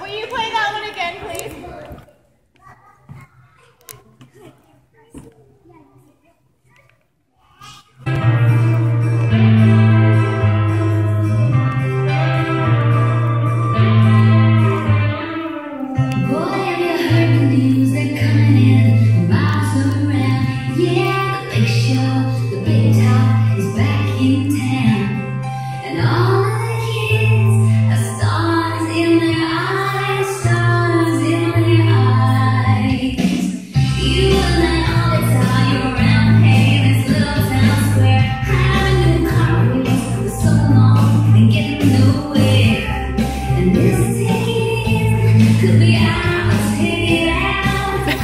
Will you play that one again, please?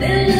Then